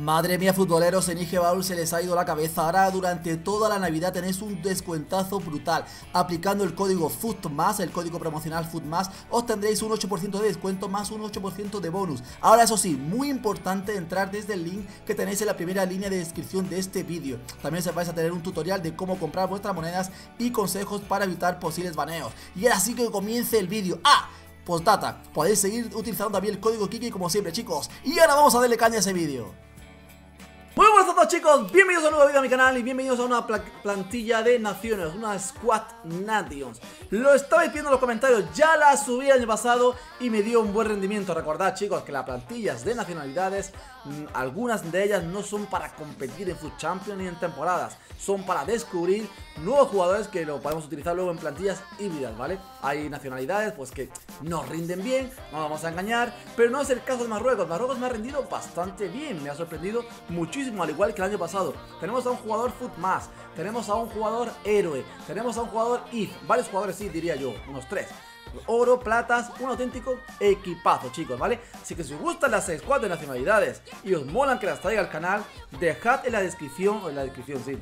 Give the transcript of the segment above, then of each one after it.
Madre mía, futboleros, en IG Baul se les ha ido la cabeza. Ahora durante toda la Navidad tenéis un descuentazo brutal. Aplicando el código FUTMAS, el código promocional FUTMAS, tendréis un 8% de descuento más un 8% de bonus. Ahora eso sí, muy importante entrar desde el link que tenéis en la primera línea de descripción de este vídeo. También se vais a tener un tutorial de cómo comprar vuestras monedas y consejos para evitar posibles baneos. Y ahora sí que comience el vídeo. ¡Ah! Postdata, podéis seguir utilizando también el código Kiki como siempre chicos. Y ahora vamos a darle caña a ese vídeo. Muy buenas a todos chicos, bienvenidos a un nuevo vídeo a mi canal y bienvenidos a una plantilla de naciones, una Squad Nations Lo estabais viendo en los comentarios, ya la subí el año pasado y me dio un buen rendimiento. Recordad chicos que las plantillas de nacionalidades, mm, algunas de ellas no son para competir en Food Champions ni en temporadas. Son para descubrir nuevos jugadores que lo podemos utilizar luego en plantillas híbridas, ¿vale? Hay nacionalidades pues que nos rinden bien, no vamos a engañar, pero no es el caso de Marruecos Marruecos me ha rendido bastante bien, me ha sorprendido muchísimo al igual que el año pasado. Tenemos a un jugador Foot más, tenemos a un jugador héroe, tenemos a un jugador IF, varios jugadores sí diría yo, unos tres. Oro, platas, un auténtico equipazo, chicos, ¿vale? Así que si os gustan las 4 nacionalidades y os molan que las traiga al canal, dejad en la descripción, o en la descripción, sí.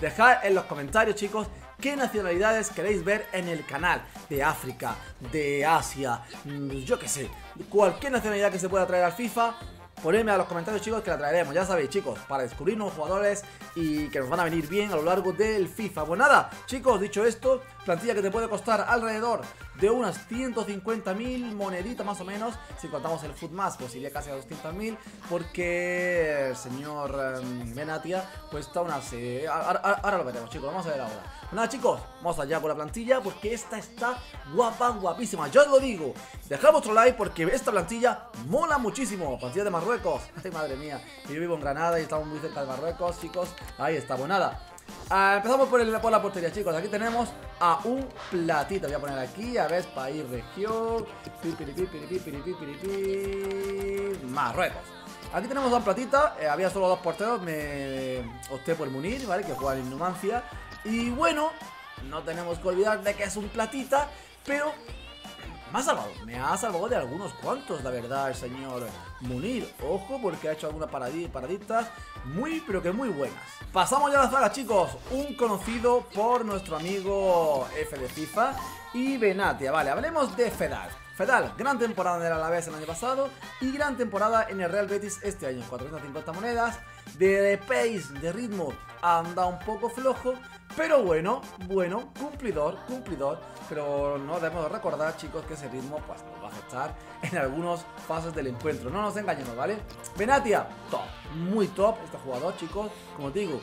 Dejad en los comentarios, chicos, qué nacionalidades queréis ver en el canal. De África, de Asia, mm, yo qué sé, cualquier nacionalidad que se pueda traer al FIFA, Ponedme a los comentarios chicos que la traeremos, ya sabéis chicos, para descubrir nuevos jugadores y que nos van a venir bien a lo largo del FIFA. Pues nada, chicos, dicho esto, plantilla que te puede costar alrededor de unas 150.000 moneditas más o menos, si contamos el Foot más, pues iría casi a 200.000, porque el señor um, Benatia cuesta unas... Ahora, lo veremos chicos, vamos a ver ahora. Pues nada chicos, vamos allá con la plantilla porque esta está guapa, guapísima, yo os lo digo. Dejad vuestro like porque esta plantilla mola muchísimo, plantilla de Marruecos. Ay madre mía, yo vivo en Granada y estamos muy cerca de Marruecos, chicos. Ahí está, pues nada. Ah, empezamos por, el, por la portería, chicos. Aquí tenemos a un platito. Voy a poner aquí, a ver, país, región. Marruecos. Aquí tenemos dos platitas. Eh, había solo dos porteros. Me opté por Munir, ¿vale? Que juega en Numancia. Y bueno, no tenemos que olvidar de que es un platita. Pero me ha salvado, me ha salvado de algunos cuantos, la verdad, el señor Munir. Ojo, porque ha hecho algunas paraditas muy, pero que muy buenas. Pasamos ya a la zaga, chicos. Un conocido por nuestro amigo F de FIFA y Benatia. Vale, hablemos de Fedal. Fedal, gran temporada en el Alavés el año pasado y gran temporada en el Real Betis este año. 450 monedas, de pace, de ritmo, anda un poco flojo, pero bueno, bueno, cumplidor, cumplidor. Pero no debemos recordar, chicos, que ese ritmo pues nos va a afectar en algunos pasos del encuentro. No nos engañemos, ¿vale? Benatia, top, muy top este jugador, chicos. Como digo,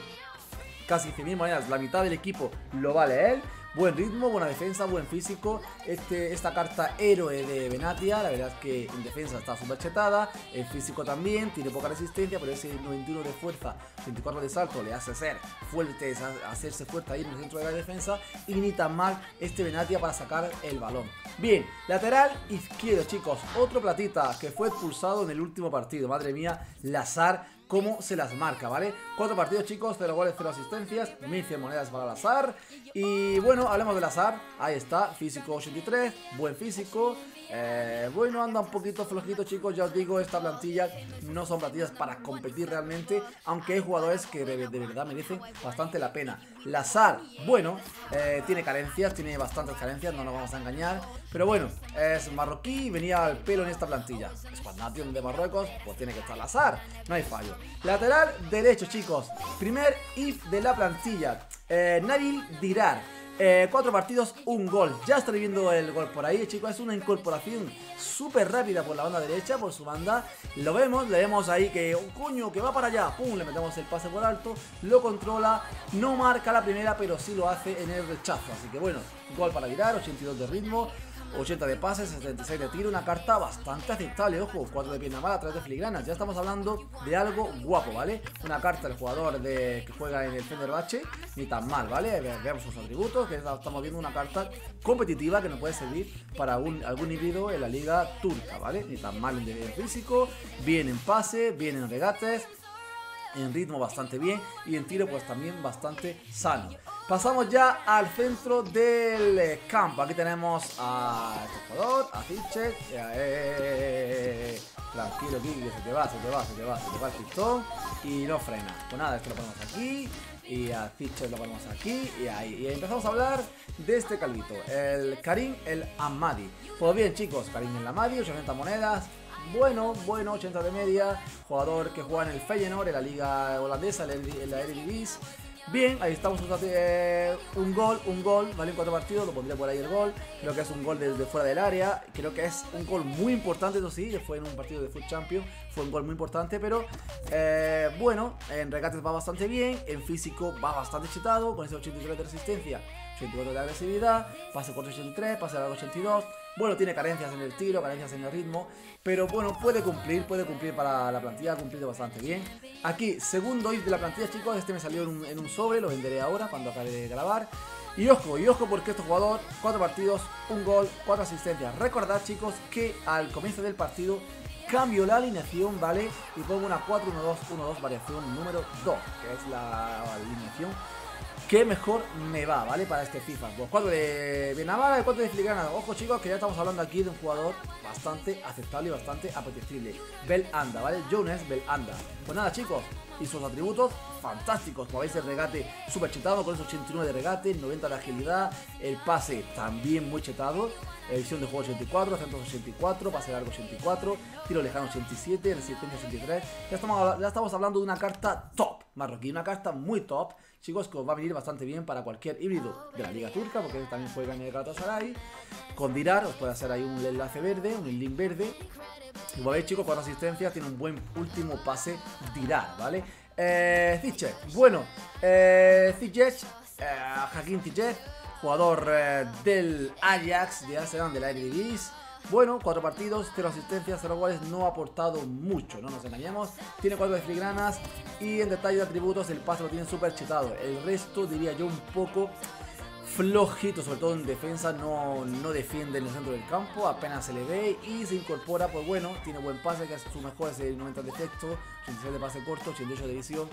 casi 100.000 monedas, la mitad del equipo lo vale él. Buen ritmo, buena defensa, buen físico. Este, esta carta héroe de Benatia, la verdad es que en defensa está súper chetada. En físico también, tiene poca resistencia, pero ese 91 de fuerza, 24 de salto le hace ser fuerte, hacerse fuerte ahí en el centro de la defensa. Y ni tan mal este Benatia para sacar el balón. Bien, lateral izquierdo, chicos. Otro platita que fue expulsado en el último partido. Madre mía, Lazar cómo se las marca, ¿vale? Cuatro partidos, chicos, 0 goles, 0 asistencias, 1100 monedas para el azar. Y bueno, hablemos del azar. Ahí está, físico 83, buen físico. Eh, bueno, anda un poquito flojito, chicos. Ya os digo, esta plantilla no son plantillas para competir realmente. Aunque hay jugadores que de, verdad merecen bastante la pena. Lazar, bueno, eh, tiene carencias, tiene bastantes carencias, no nos vamos a engañar. Pero bueno, es marroquí y venía al pelo en esta plantilla. Nation de Marruecos, pues tiene que estar Lazar, no hay fallo. Lateral derecho, chicos. Primer if de la plantilla. Eh, Nabil Dirar. Eh, cuatro partidos, un gol. Ya está viendo el gol por ahí, chicos. Es una incorporación súper rápida por la banda derecha, por su banda. Lo vemos, le vemos ahí que, un oh, coño, que va para allá. Pum, le metemos el pase por alto. Lo controla. No marca la primera, pero sí lo hace en el rechazo. Así que bueno, gol para Dirar, 82 de ritmo. 80 de pases, 76 de tiro, una carta bastante aceptable, ojo, 4 de pierna mala, 3 de filigranas, ya estamos hablando de algo guapo, ¿vale? Una carta del jugador de, que juega en el Fenerbahce, ni tan mal, ¿vale? Veamos sus atributos, que estamos viendo una carta competitiva que nos puede servir para algún, algún híbrido en la liga turca, ¿vale? Ni tan mal en físico, bien en pase, bien en regates, en ritmo bastante bien y en tiro pues también bastante sano. Pasamos ya al centro del eh, campo. Aquí tenemos a este jugador, a Hitchett, eh, Tranquilo, Kiki, se te va, se te va, se te va, se te va el pistón y no frena. Pues nada, esto lo ponemos aquí y a Zitcher lo ponemos aquí y ahí. Y empezamos a hablar de este calvito, el Karim el Amadi. Pues bien, chicos, Karim el Amadi, 80 monedas. Bueno, bueno, 80 de media. Jugador que juega en el Feyenoord, en la liga holandesa, en la Eredivisie. Bien, ahí estamos un gol, un gol, ¿vale? En cuatro partidos, lo pondría por ahí el gol. Creo que es un gol desde fuera del área. Creo que es un gol muy importante, eso sí, fue en un partido de Foot Champions. Fue un gol muy importante, pero eh, bueno, en regates va bastante bien, en físico va bastante chetado, con ese 83 de resistencia, 84 de agresividad, pase corto 83, pase largo 82. Bueno, tiene carencias en el tiro, carencias en el ritmo, pero bueno, puede cumplir, puede cumplir para la plantilla, ha cumplido bastante bien. Aquí, segundo hit de la plantilla, chicos, este me salió en un, sobre, lo venderé ahora cuando acabe de grabar. Y ojo, y ojo porque este jugador, cuatro partidos, un gol, cuatro asistencias. Recordad, chicos, que al comienzo del partido cambio la alineación, ¿vale? Y pongo una 4-1-2-1-2 variación número 2, que es la alineación que mejor me va, ¿vale? Para este FIFA. Pues 4 de Benavara y 4 de Filigrana. Ojo chicos, que ya estamos hablando aquí de un jugador bastante aceptable y bastante apetecible. Bel Anda, ¿vale? Jones Bel Anda. Pues nada chicos, y sus atributos fantásticos. Como veis el regate súper chetado con esos 89 de regate, 90 de agilidad, el pase también muy chetado, edición de juego 84, centro 84, pase largo 84, tiro lejano 87, resistencia 83. Ya estamos, ya estamos hablando de una carta top marroquí, una carta muy top chicos, que os va a venir bastante bien para cualquier híbrido de la Liga Turca, porque también juega en el Galatasaray. Con Dirar os puede hacer ahí un enlace verde, un link verde. Como veis, chicos, con asistencia tiene un buen último pase Dirar, ¿vale? Eh, bueno, eh, eh, Hakim jugador eh, del Ajax de Amsterdam de la Eredivisie bueno, cuatro partidos, cero asistencias, cero goles, no ha aportado mucho, no nos engañemos. Tiene cuatro filigranas y en detalle de atributos el pase lo tiene súper chetado. El resto diría yo un poco flojito, sobre todo en defensa, no, no defiende en el centro del campo, apenas se le ve y se incorpora, pues bueno, tiene buen pase, que es su mejor es el 90 de efecto, 86 de pase corto, 88 de visión.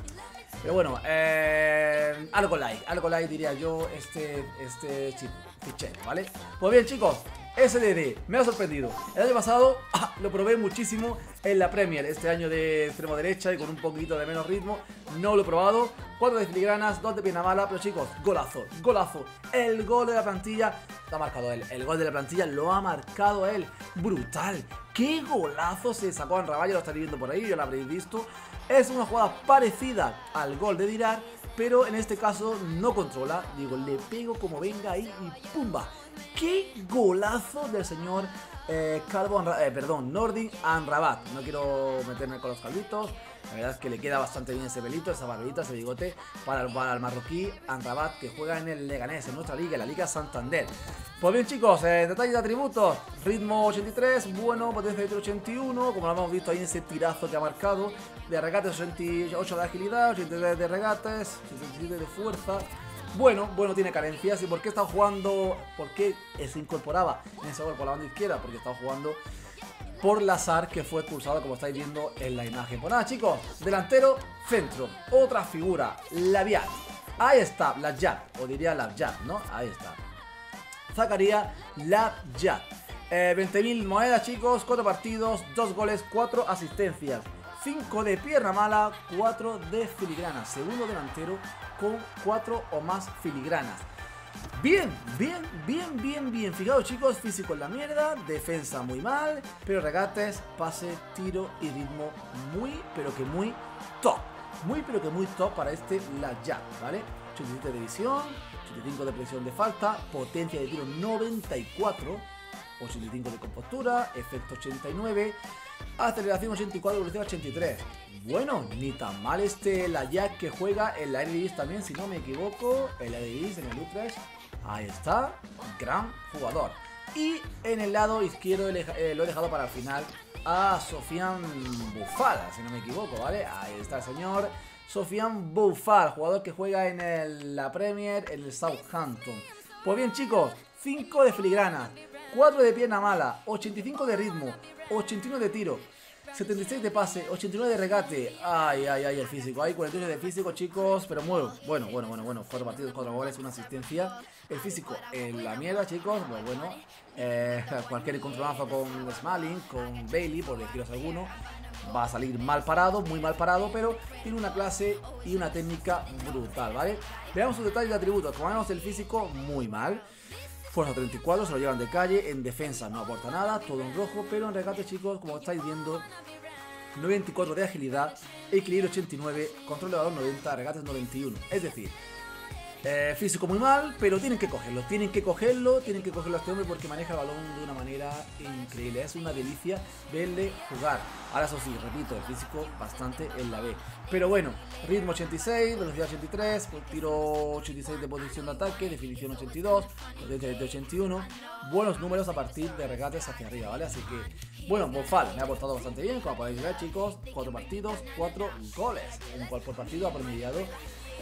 Pero bueno, eh, algo like, algo like diría yo este, este fichero, ¿vale? Pues bien chicos, SDD, me ha sorprendido. El año pasado ah, lo probé muchísimo en la Premier, este año de extremo derecha y con un poquito de menos ritmo. No lo he probado. 4 de filigranas, 2 de pierna mala, pero chicos, golazo, golazo. El gol de la plantilla lo ha marcado él. El gol de la plantilla lo ha marcado él. Brutal. Qué golazo se sacó en Raballo, lo estaréis viendo por ahí, yo lo habréis visto. Es una jugada parecida al gol de Dirar, pero en este caso no controla. Digo, le pego como venga ahí y ¡pumba! Qué golazo del señor eh, Calvo, eh, perdón, Nordin Anrabat. No quiero meterme con los calvitos. La verdad es que le queda bastante bien ese pelito, esa barbita, ese bigote para el, marroquí Anrabat que juega en el Leganés, en nuestra liga, en la Liga Santander. Pues bien chicos, eh, detalles de atributos, ritmo 83, bueno, potencia de 81, como lo hemos visto ahí en ese tirazo que ha marcado, de regates 88 de agilidad, 83 de regates, 87 de fuerza, bueno, bueno, tiene carencias. ¿Y por qué está jugando? ¿Por qué se incorporaba en ese gol por la banda izquierda? Porque estaba jugando por Lazar, que fue expulsado, como estáis viendo en la imagen. Pues nada, chicos, delantero, centro. Otra figura, Labiat. Ahí está, Labyat, o diría Labyat, ¿no? Ahí está. Zacaría Labyat. Eh, 20.000 monedas, chicos, 4 partidos, 2 goles, 4 asistencias. 5 de pierna mala, 4 de filigrana. Segundo delantero con 4 o más filigranas. Bien, bien, bien, bien, bien. Fijaos chicos, físico en la mierda, defensa muy mal, pero regates, pase, tiro y ritmo muy, pero que muy top. Muy, pero que muy top para este La Jack, ¿vale? 87 de visión, 85 de presión de falta, potencia de tiro 94, 85 de compostura, efecto 89, Aceleración 84, velocidad 83. Bueno, ni tan mal este la Jack que juega en la Eredivisie también, si no me equivoco. En la en el Utrecht. Ahí está. Gran jugador. Y en el lado izquierdo eh, lo he dejado para el final a Sofian Bufal, si no me equivoco, ¿vale? Ahí está el señor. Sofian Bufal, jugador que juega en la Premier, en el Southampton. Pues bien, chicos, 5 de filigrana, 4 de pierna mala, 85 de ritmo, 81 de tiro. 76 de pase, 89 de regate. Ay, ay, ay, el físico. Hay 48 de físico, chicos. Pero muy bueno, bueno, bueno, bueno. 4 partidos, 4 goles, una asistencia. El físico en la mierda, chicos. Pues bueno. Eh, cualquier encontronazo con Smalling, con Bailey, por deciros alguno. Va a salir mal parado, muy mal parado, pero tiene una clase y una técnica brutal, ¿vale? Veamos sus detalles de atributos. Como el físico muy mal. Fuerza 34, se lo llevan de calle. En defensa no aporta nada, todo en rojo. Pero en regate, chicos, como estáis viendo, 94 de agilidad, equilibrio 89, control de balón 90, regates 91. Es decir, eh, físico muy mal, pero tienen que cogerlo, tienen que cogerlo, tienen que cogerlo a este hombre porque maneja el balón de una manera increíble. Es una delicia verle jugar. Ahora eso sí, repito, el físico bastante en la B. Pero bueno, ritmo 86, velocidad 83, tiro 86 de posición de ataque, definición 82, potencia de 81. Buenos números a partir de regates hacia arriba, ¿vale? Así que, bueno, Bonfal me ha aportado bastante bien, como podéis ver chicos, 4 partidos, 4 goles, un gol por partido ha promediado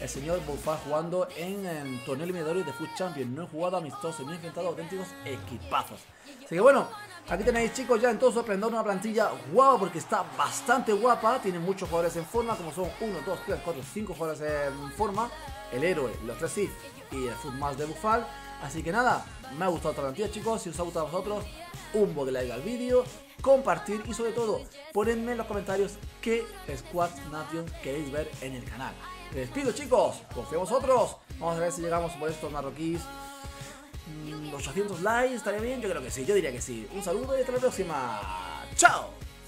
el señor Buffa jugando en, en torneo eliminatorio de Food Champions. No he jugado amistoso, no he enfrentado auténticos equipazos. Así que bueno, aquí tenéis chicos ya en todo su esplendor una plantilla guapa porque está bastante guapa. Tiene muchos jugadores en forma, como son 1, 2, 3, 4, 5 jugadores en forma. El héroe, los 3 Sith y el Food más de Bufal. Así que nada, me ha gustado esta plantilla chicos. Si os ha gustado a vosotros, un de like al vídeo, compartir y sobre todo, ponedme en los comentarios qué Squad Nation queréis ver en el canal. Me despido chicos, confío en vosotros. Vamos a ver si llegamos por estos marroquíes. 800 mm, likes, estaría bien, yo creo que sí, yo diría que sí. Un saludo y hasta la próxima. ¡Chao!